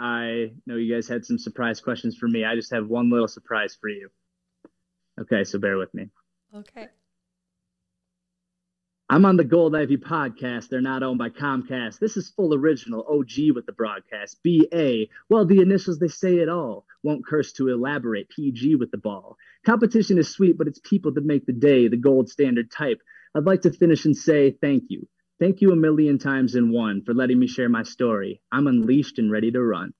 I know you guys had some surprise questions for me. I just have one little surprise for you. Okay, so bear with me. Okay. I'm on the Gold Ivy podcast. They're not owned by Comcast. This is full original OG with the broadcast. BA, well, the initials, they say it all. Won't curse to elaborate. PG with the ball. Competition is sweet, but it's people that make the day, the gold standard type. I'd like to finish and say thank you. Thank you a million times in one for letting me share my story. I'm unleashed and ready to run.